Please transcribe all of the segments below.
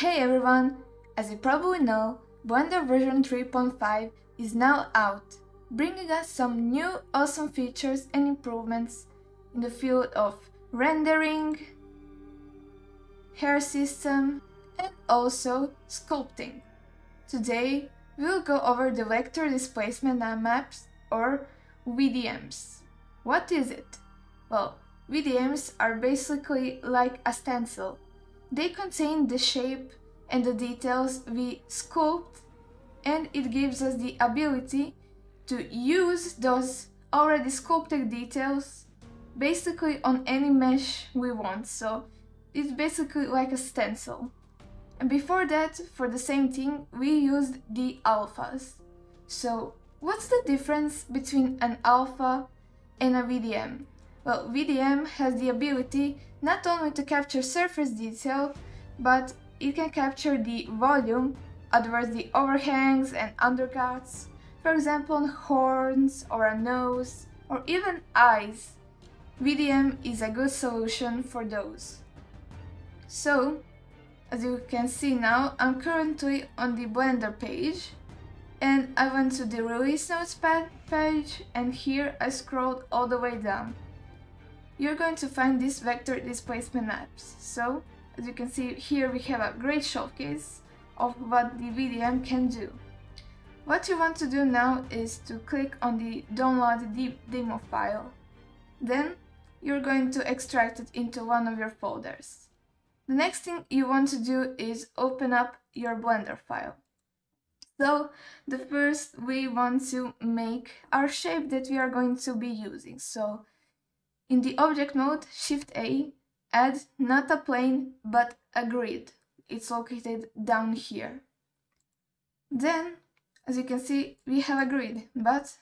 Hey everyone! As you probably know, Blender version 3.5 is now out, bringing us some new awesome features and improvements in the field of rendering, hair system, and also sculpting. Today, we'll go over the Vector Displacement Maps or VDMs. What is it? Well, VDMs are basically like a stencil. They contain the shape and the details we sculpt and it gives us the ability to use those already sculpted details basically on any mesh we want. So it's basically like a stencil. And before that, for the same thing, we used the alphas. So what's the difference between an alpha and a VDM? Well, VDM has the ability not only to capture surface detail, but it can capture the volume, otherwise the overhangs and undercuts, for example horns or a nose, or even eyes. VDM is a good solution for those. So, as you can see now, I'm currently on the Blender page and I went to the release notes page and here I scrolled all the way down. You're going to find these vector displacement maps. So, as you can see here we have a great showcase of what the VDM can do. What you want to do now is to click on the download the demo file. Then you're going to extract it into one of your folders. The next thing you want to do is open up your Blender file. So the first we want to make our shape that we are going to be using. So in the object mode, Shift A, add not a plane but a grid. It's located down here. Then, as you can see, we have a grid, but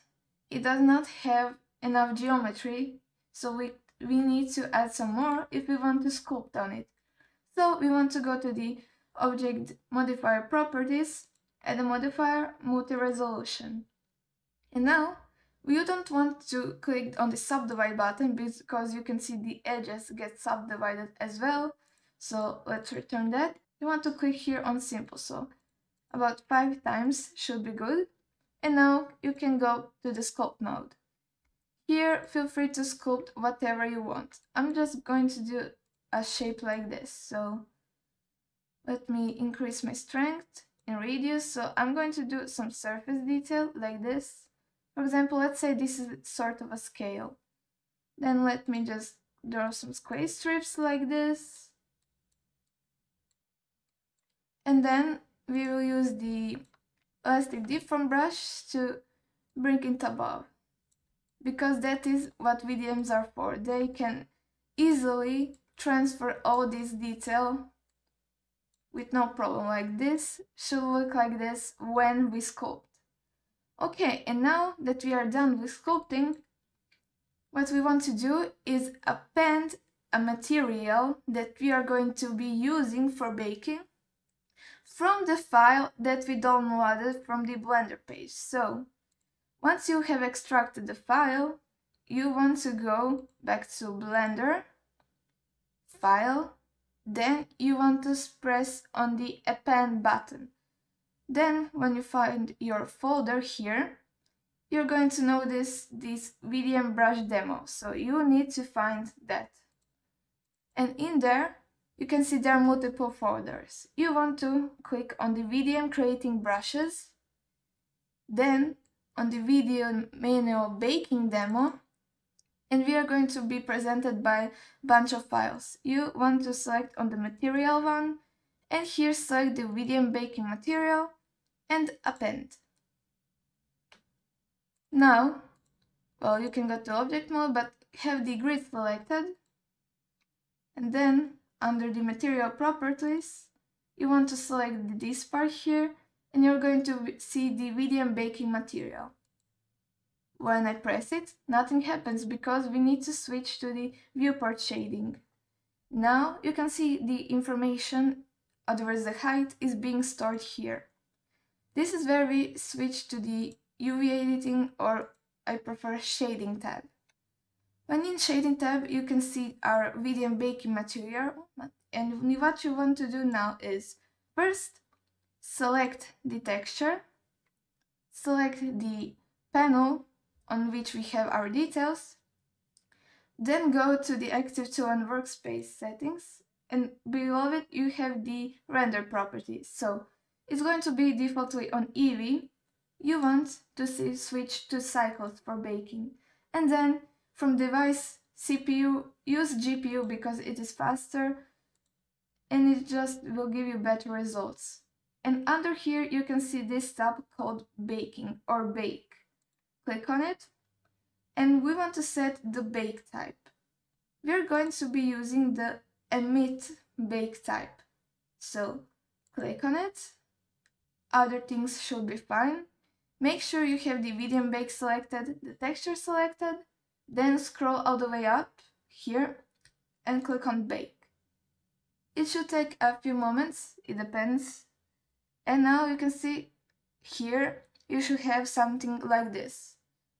it does not have enough geometry, so we, we need to add some more if we want to sculpt on it. So we want to go to the object modifier properties, add a modifier multi-resolution. And now we don't want to click on the subdivide button because you can see the edges get subdivided as well. So let's return that. You want to click here on simple. So about five times should be good. And now you can go to the sculpt mode. Here, feel free to sculpt whatever you want. I'm just going to do a shape like this. So let me increase my strength and radius. So I'm going to do some surface detail like this. For example, let's say this is sort of a scale. Then let me just draw some square strips like this. And then we will use the elastic deform brush to bring it above. Because that is what VDMs are for. They can easily transfer all this detail with no problem like this should look like this when we sculpt. Okay, and now that we are done with sculpting, what we want to do is append a material that we are going to be using for baking from the file that we downloaded from the Blender page. So, once you have extracted the file, you want to go back to Blender file, then you want to press on the append button. Then when you find your folder here, you're going to notice this VDM brush demo, so you need to find that. And in there, you can see there are multiple folders. You want to click on the VDM creating brushes, then on the VDM manual baking demo, and we are going to be presented by a bunch of files. You want to select on the material one and here select the VDM baking material and append. Now, well, you can go to object mode, but have the grid selected. And then under the material properties, you want to select this part here and you're going to see the VDM baking material. When I press it, nothing happens because we need to switch to the viewport shading. Now you can see the information, otherwise the height, is being stored here. This is where we switch to the UV editing or I prefer shading tab. When in shading tab you can see our VDM baking material and what you want to do now is First, select the texture, select the panel on which we have our details, then go to the Active Tool and Workspace settings and below it you have the render properties. So it's going to be defaultly on Eevee. You want to see, switch to cycles for baking. And then from device CPU, use GPU because it is faster and it just will give you better results. And under here you can see this tab called baking or bake. Click on it and we want to set the bake type. We're going to be using the emit bake type. So click on it, other things should be fine. Make sure you have the VDM bake selected, the texture selected, then scroll all the way up here and click on bake. It should take a few moments, it depends. And now you can see here you should have something like this.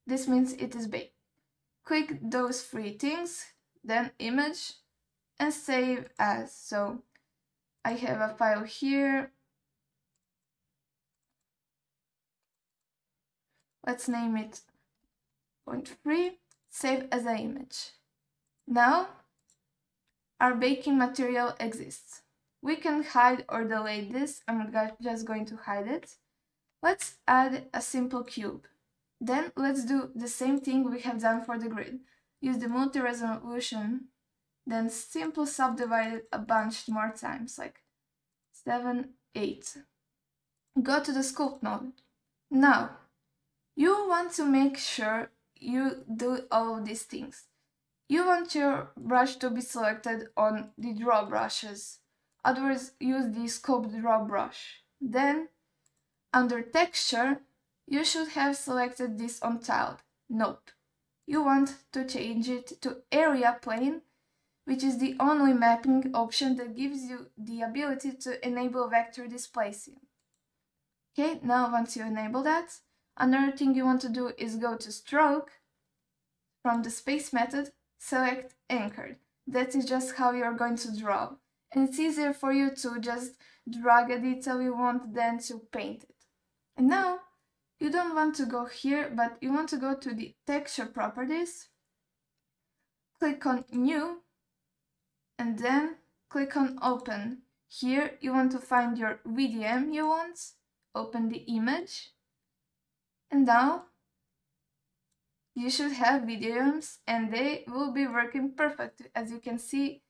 This means it is baked. Click those three things, then image and save as. So I have a file here. Let's name it point three, save as an image. Now our baking material exists. We can hide or delete this. I'm just going to hide it. Let's add a simple cube. Then let's do the same thing we have done for the grid. Use the multi-resolution, then simply subdivide it a bunch more times, like 7, 8. Go to the sculpt mode. Now, you want to make sure you do all these things. You want your brush to be selected on the draw brushes. Otherwise, use the scope draw brush. Then, under texture, you should have selected this on tiled. Nope. You want to change it to area plane, which is the only mapping option that gives you the ability to enable vector displacing. Okay, now once you enable that, another thing you want to do is go to stroke. From the space method, select anchored. That is just how you're going to draw. And it's easier for you to just drag a detail you want than to paint it. And now you don't want to go here, but you want to go to the texture properties, click on new, and then click on open. Here you want to find your VDM you want, open the image, and now you should have VDMs and they will be working perfect. As you can see,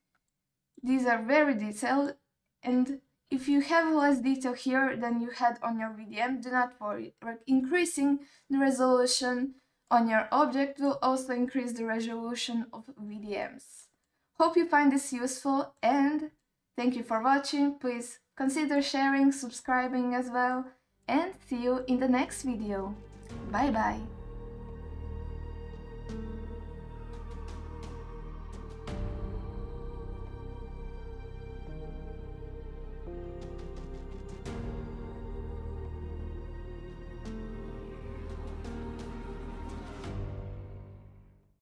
these are very detailed and if you have less detail here than you had on your VDM, do not worry. Increasing the resolution on your object will also increase the resolution of VDMs. Hope you find this useful and thank you for watching. Please consider sharing, subscribing as well and see you in the next video. Bye bye!